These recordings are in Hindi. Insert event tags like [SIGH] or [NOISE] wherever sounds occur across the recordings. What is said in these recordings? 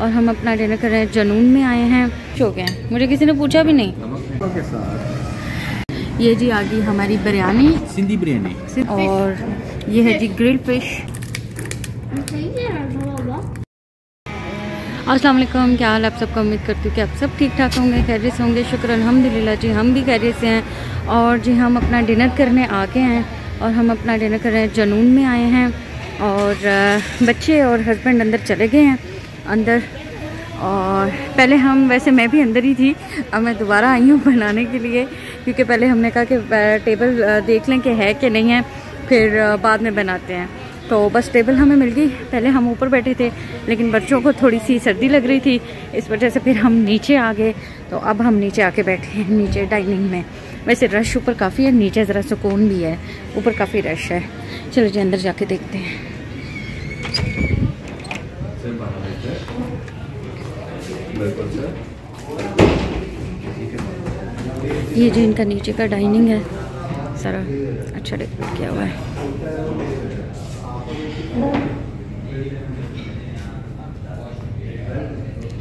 और हम अपना डिनर कर रहे हैं जनून में आए हैं। शो गए हैं मुझे किसी ने पूछा भी नहीं। ये जी आ गई हमारी बिरयानी। सिंधी बिरयानी। और ये है जी ग्रिल फ़िश अस्सलाम वालेकुम क्या हाल आप सबका? उम्मीद करती हूँ कि आप सब ठीक ठाक होंगे खैरियत से होंगे। शुक्र अल्हम्दुलिल्लाह। जी हम भी खैरियत से हैं। और जी हम अपना डिनर करने आ गए हैं। और हम अपना डिनर कर रहे हैं जनून में आए हैं। और बच्चे और हस्बैंड अंदर चले गए हैं। अंदर। और पहले हम, वैसे मैं भी अंदर ही थी। अब मैं दोबारा आई हूँ बनाने के लिए, क्योंकि पहले हमने कहा कि टेबल देख लें कि है कि नहीं है, फिर बाद में बनाते हैं। तो बस टेबल हमें मिल गई। पहले हम ऊपर बैठे थे, लेकिन बच्चों को थोड़ी सी सर्दी लग रही थी, इस वजह से फिर हम नीचे आ गए। तो अब हम नीचे आके बैठे हैं, नीचे डाइनिंग में। वैसे रश ऊपर काफ़ी है, नीचे ज़रा सुकून भी है, ऊपर काफ़ी रश है। चलो जी, अंदर जाके देखते हैं। ये जो इनका नीचे का डाइनिंग है, सारा अच्छा डेकोरेट किया हुआ है।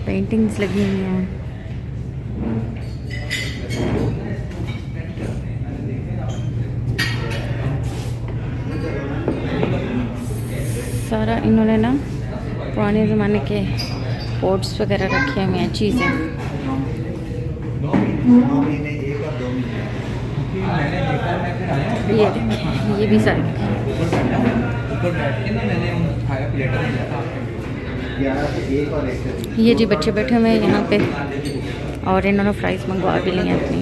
पेंटिंग्स लगी हुई हैं। सारा इन्होंने ना पुराने ज़माने के पोर्ट्स वगैरह रखे हुए हैं चीज़ें। ये देखें, ये भी सारी में ये जी बच्चे बैठे हुए हैं यहाँ पे और इन्होंने फ्राइज मंगवा भी ली हैं अपनी।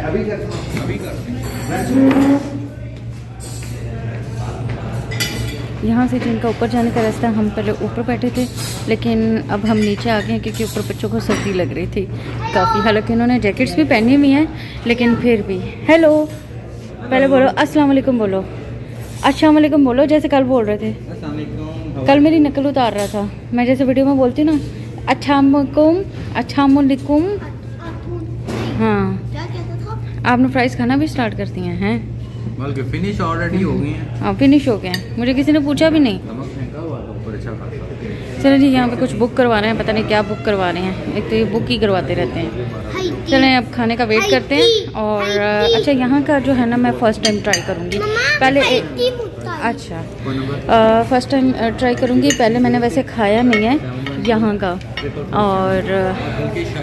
अभी करते हैं। यहाँ से जिनका ऊपर जाने का रास्ता हम पहले ऊपर बैठे थे लेकिन अब हम नीचे आ गए हैं क्योंकि ऊपर बच्चों को सर्दी लग रही थी काफ़ी हालाँकि उन्होंने जैकेट्स भी पहनी हुई हैं लेकिन फिर भी हेलो पहले बोलो अस्सलाम वालेकुम बोलो अस्सलाम वालेकुम बोलो जैसे कल बोल रहे थे कल मेरी नकल उतार रहा था मैं जैसे वीडियो में बोलती ना अच्छाकुम अच्छाकुम हाँ आपने फ्राइज़ खाना भी स्टार्ट कर दिए हैं बल्कि फिनिश ऑलरेडी हो गई है। हाँ फिनिश हो गए हैं। मुझे किसी ने पूछा भी नहीं। अच्छा चलो जी यहाँ पे कुछ बुक करवा रहे हैं पता नहीं क्या बुक करवा रहे हैं। एक तो ये बुक ही करवाते रहते हैं। चलें अब खाने का वेट करते हैं। और अच्छा यहाँ का जो है ना मैं फ़र्स्ट टाइम ट्राई करूँगी। पहले ए- अच्छा। फ़र्स्ट टाइम ट्राई करूँगी। पहले मैंने वैसे खाया नहीं है। यहाँ का। और,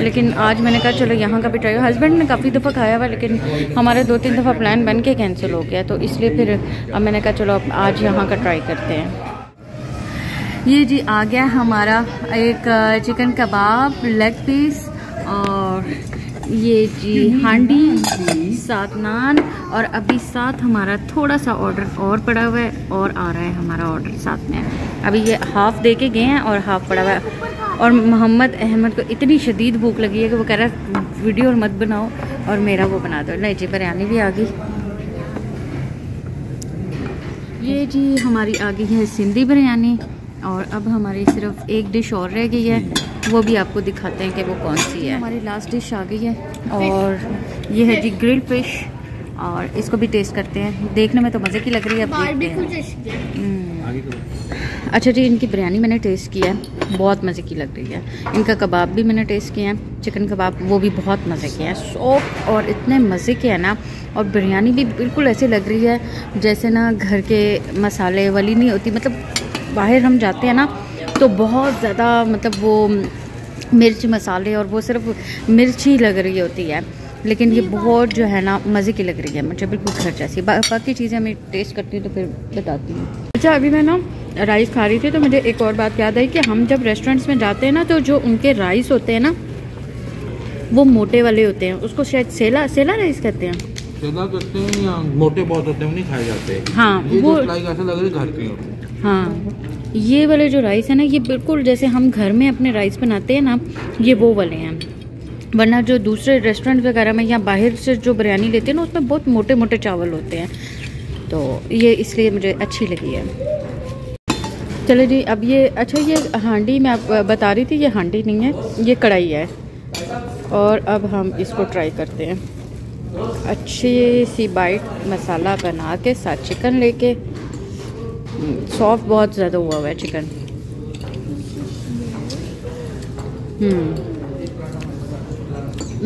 लेकिन आज मैंने कहा, चलो, यहाँ का भी ट्राई हस्बैंड ने काफ़ी दफ़ा खाया हुआ, लेकिन हमारे दो तीन दफ़ा प्लान बन के कैंसिल हो गया तो इसलिए फिर अब मैंने कहा, चलो, अब आज यहाँ का ट्राई करते हैं. ये जी आ गया हमारा एक चिकन कबाब लेग पीस और ये जी हांडी सात नान और अभी साथ हमारा थोड़ा सा ऑर्डर और पड़ा हुआ है और आ रहा है हमारा ऑर्डर साथ में। अभी ये हाफ़ दे के गए हैं और हाफ़ पड़ा हुआ है। और मोहम्मद अहमद को इतनी शदीद भूख लगी है कि वो कह रहा है, वीडियो और मत बनाओ और मेरा वो बना दो। नहीं जी बिरयानी भी आ गई। ये जी हमारी आ गई है सिंधी बिरयानी। और अब हमारी सिर्फ़ एक डिश और रह गई है। वो भी आपको दिखाते हैं कि वो कौन सी है। हमारी लास्ट डिश आ गई है। और ये है जी ग्रिल फ़िश और इसको भी टेस्ट करते हैं। देखने में तो मज़े की लग रही है अब देखते हैं। हम्म। आगे करो। अच्छा जी इनकी बिरयानी मैंने टेस्ट किया है। बहुत मज़े की लग रही है। इनका कबाब भी मैंने टेस्ट किया है। चिकन कबाब वो भी बहुत मज़े के हैं। सॉफ्ट और इतने मज़े के हैं ना। और बिरयानी भी बिल्कुल ऐसे लग रही है जैसे ना घर के मसाले वाली नहीं होती। मतलब बाहर हम जाते हैं ना तो बहुत ज़्यादा मतलब वो मिर्च मसाले और वो सिर्फ़ मिर्च ही लग रही होती है लेकिन ये बहुत जो है ना मज़े की लग रही है मुझे बिल्कुल घर जैसी। बा, बाकी चीज़ें मैं टेस्ट करती हूँ तो फिर बताती हूँ। अच्छा अभी मैं ना राइस खा रही थी तो मुझे एक और बात याद आई कि हम जब रेस्टोरेंट्स में जाते हैं ना तो जो उनके राइस होते हैं ना वो मोटे वाले होते हैं। उसको शायद सेला सेला राइस कहते हैं। सेदा करते हैं या मोटे बहुत होते हैं नहीं खाए जाते हाँ? वो ऐसा लग रहा है घर के हैं। ये वाले जो राइस है ना, ये बिल्कुल जैसे हम घर में अपने राइस बनाते हैं ना, ये वो वाले हैं। वरना जो दूसरे रेस्टोरेंट वगैरह में या बाहर से जो बिरयानी लेते हैं ना, उसमें बहुत मोटे मोटे चावल होते हैं। तो ये इसलिए मुझे अच्छी लगी है। चलो जी, अब ये अच्छा ये हांडी मैं आप बता रही थी, ये हांडी नहीं है, ये कढ़ाई है। और अब हम इसको ट्राई करते हैं। अच्छी सी बाइट मसाला बना के, साथ चिकन लेके सॉफ्ट बहुत ज़्यादा हुआ हुआ है चिकन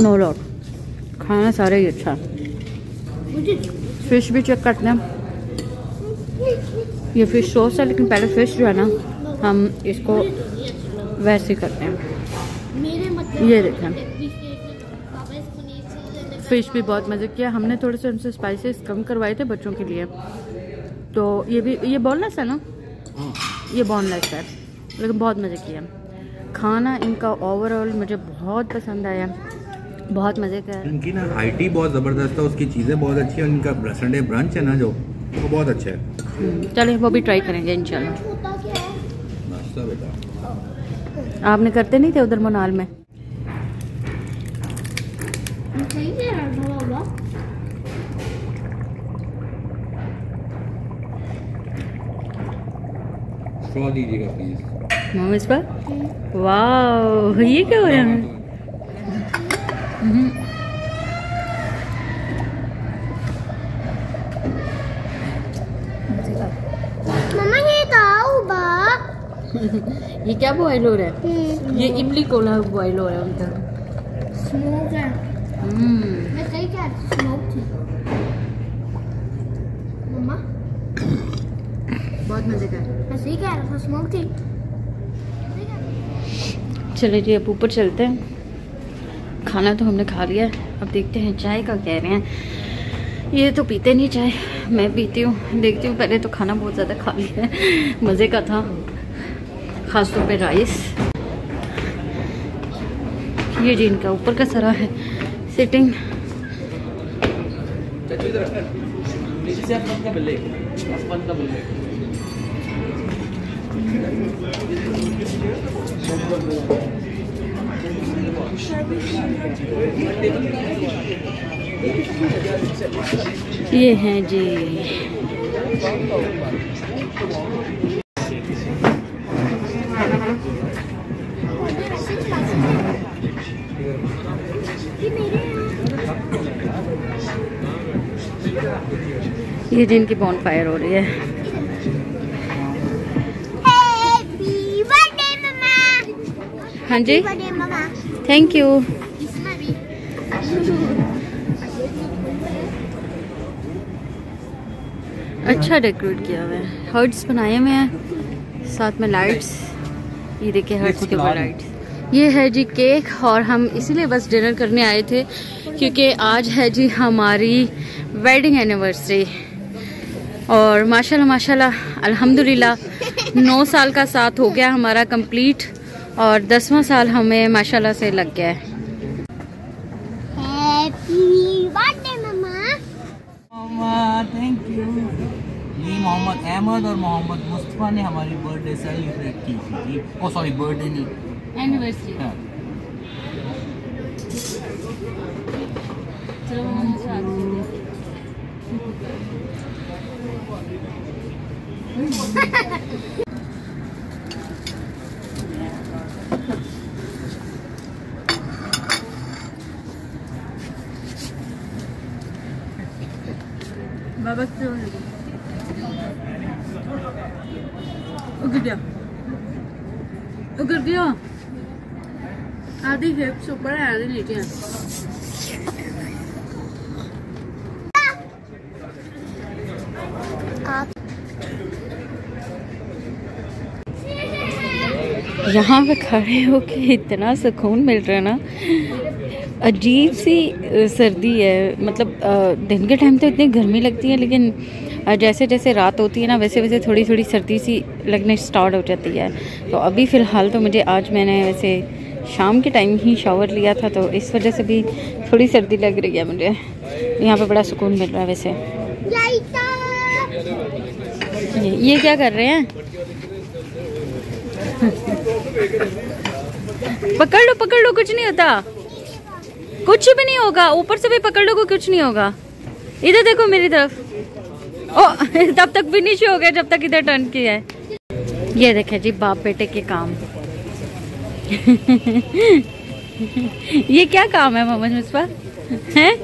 नो लॉट खाना सारा ही अच्छा। फ़िश भी चेक करते हैं। ये फ़िश सॉस है लेकिन पहले फ़िश जो है ना हम इसको वैसे ही करते हैं। मतलब ये देखें। फ़िश भी बहुत मज़े किया हमने थोड़े से उनसे स्पाइसेस कम करवाए थे बच्चों के लिए। तो ये भी ये बोनलेस है ना? ये बोनलेस है। लेकिन बहुत मज़े किया खाना इनका ओवरऑल मुझे बहुत पसंद आया। बहुत मज़े का है। इनकी ना आईटी बहुत ज़बरदस्त है उसकी चीज़ें बहुत अच्छी है इनका संडे ब्रंच है ना जो वो बहुत अच्छा है। हम्म, चलिए वो भी ट्राई करेंगे है बेटा। आपने करते नहीं थे उधर मनाल में सही है यार बड़ा होगा स्ट्रॉ दीजिएगा प्लीज़ मोम इस पर वाह ये क्या हो रहा है हम्म, मम्मा ये बा। ये क्या बॉयल हो रहा है? ये इमली कोला बॉयल हो रहा है उनका। स्मोक है। हम्म। मैं सही कह रही स्मोक थी मम्मा बहुत मज़े का मैं सही कह रहा था स्मोक थी। चलिए जी अब ऊपर चलते हैं। खाना तो हमने खा लिया है। अब देखते हैं चाय का कह रहे हैं। ये तो पीते नहीं चाय मैं पीती हूँ। देखती हूँ पहले तो खाना बहुत ज़्यादा खा लिया है। मज़े का था। ख़ास तौर पे राइस ये जी इनका ऊपर का सरा है। सिटिंग नीचे से आप का बिल्ले। का बिल्ले। ये हैं जी। ये जिनकी बॉन फायर हो रही है। हाँ जी। थैंक यू अच्छा डेकोरेट किया हुआ है। हर्ट्स बनाए हुए हैं। साथ में लाइट्स ये देखिए हर्ट्स के ऊपर लाइट्स ये है जी केक और हम इसीलिए बस डिनर करने आए थे क्योंकि आज है जी हमारी वेडिंग एनिवर्सरी और माशाल्लाह माशाल्लाह अल्हम्दुलिल्लाह नौ साल का साथ हो गया हमारा कंप्लीट और दसवां साल हमें माशाल्लाह से लग गया है। Happy birthday Mohammed thank you ये मोहम्मद अहमद और मोहम्मद मुस्तफ़ा ने हमारी बर्थडे सेलिब्रेट की थी ओ सॉरी बर्थडे नहीं। एनिवर्सरी हाँ। [LAUGHS] गया आधी है, आधी नीचे यहाँ पे खड़े होके इतना सुकून मिल रहा है ना। अजीब सी सर्दी है। मतलब दिन के टाइम तो इतनी गर्मी लगती है लेकिन जैसे जैसे रात होती है ना वैसे वैसे थोड़ी थोड़ी सर्दी सी लगने स्टार्ट हो जाती है। तो अभी फ़िलहाल तो मुझे आज मैंने वैसे शाम के टाइम ही शावर लिया था तो इस वजह से भी थोड़ी सर्दी लग रही है मुझे। यहाँ पे बड़ा सुकून मिल रहा है वैसे। ये, ये क्या कर रहे हैं? [LAUGHS] पकड़ लो पकड़ लो कुछ नहीं होता। कुछ भी नहीं होगा। ऊपर से भी पकड़ लो कुछ नहीं होगा। इधर देखो मेरी तरफ़। ओ [LAUGHS] तब तक फिनिश हो गया जब तक इधर टर्न किया है। ये देखे जी बाप बेटे के काम। [LAUGHS] ये क्या काम है मोहम्मद मुस्फा है?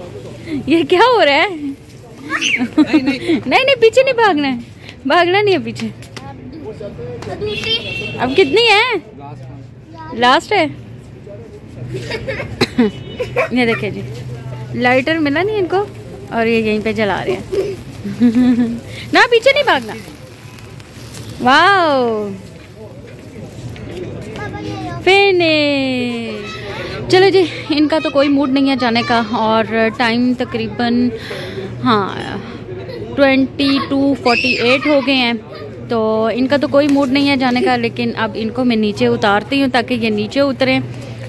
ये क्या हो रहा है? नहीं [LAUGHS] नहीं नहीं नहीं पीछे नहीं भागना है। भागना नहीं है पीछे। अब कितनी है? लास्ट है? ये देखिए जी। लाइटर मिला नहीं इनको? और ये यहीं पे जला रहे हैं। [LAUGHS] ना, पीछे नहीं भागना। वाओ चलो जी, इनका तो कोई मूड नहीं है जाने का, और टाइम तकरीबन हाँ ट्वेंटी टू फोर्टी एट हो गए हैं। तो इनका तो कोई मूड नहीं है जाने का, लेकिन अब इनको मैं नीचे उतारती हूँ ताकि ये नीचे उतरें।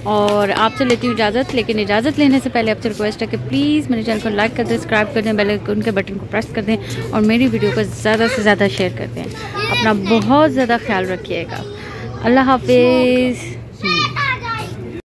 और आपसे लेती हूँ इजाज़त, लेकिन इजाज़त लेने से पहले आपसे रिक्वेस्ट है कि प्लीज़ मेरे चैनल को लाइक कर दें सब्सक्राइब कर दें बेल उनके बटन को प्रेस कर दें और मेरी वीडियो को ज़्यादा से ज़्यादा शेयर कर दें। अपना बहुत ज़्यादा ख्याल रखिएगा। अल्लाह हाफिज़।